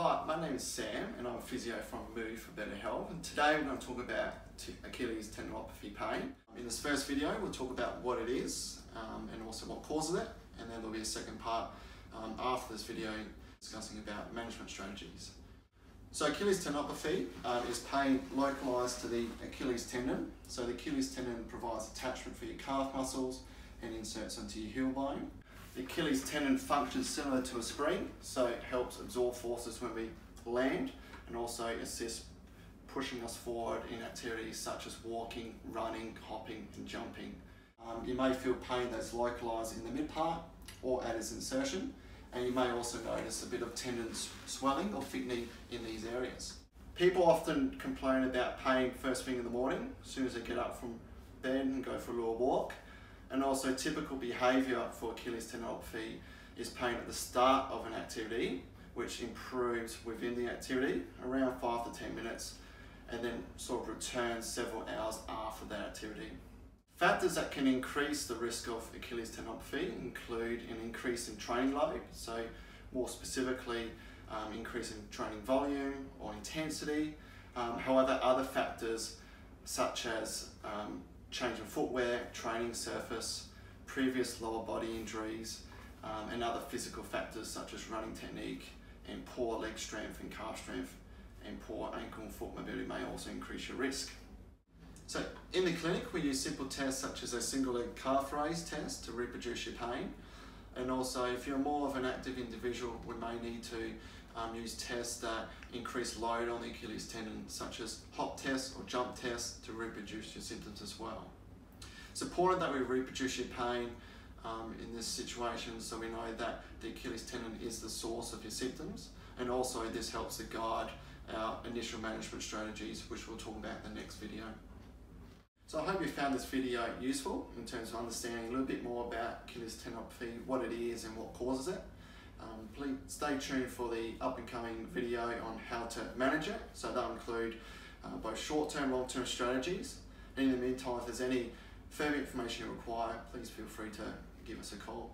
Hi, my name is Sam and I'm a physio from Move for Better Health and today we're going to talk about Achilles tendinopathy pain. In this first video we'll talk about what it is um, and also what causes it and then there'll be a second part um, after this video discussing about management strategies. So Achilles tendinopathy um, is pain localised to the Achilles tendon. So the Achilles tendon provides attachment for your calf muscles and inserts onto your heel bone. The Achilles tendon functions similar to a spring, so it helps absorb forces when we land and also assists pushing us forward in activities such as walking, running, hopping and jumping. Um, you may feel pain that's localised in the mid part or at its insertion and you may also notice a bit of tendon swelling or thickening in these areas. People often complain about pain first thing in the morning, as soon as they get up from bed and go for a little walk and also typical behaviour for Achilles tendinopathy is pain at the start of an activity, which improves within the activity, around five to 10 minutes, and then sort of returns several hours after that activity. Factors that can increase the risk of Achilles tendinopathy include an increase in training load, so more specifically um, increase in training volume or intensity. Um, however, other factors such as um, change in footwear, training surface, previous lower body injuries, um, and other physical factors such as running technique and poor leg strength and calf strength and poor ankle and foot mobility may also increase your risk. So in the clinic we use simple tests such as a single leg calf raise test to reproduce your pain and also if you're more of an active individual we may need to um, use tests that increase load on the Achilles tendon, such as hop tests or jump tests to reproduce your symptoms as well. It's important that we reproduce your pain um, in this situation so we know that the Achilles tendon is the source of your symptoms and also this helps to guide our initial management strategies which we'll talk about in the next video. So I hope you found this video useful in terms of understanding a little bit more about Achilles tendinopathy, what it is and what causes it. Um, please stay tuned for the up and coming video on how to manage it. So that'll include uh, both short-term, and long-term strategies. And in the meantime, if there's any further information you require, please feel free to give us a call.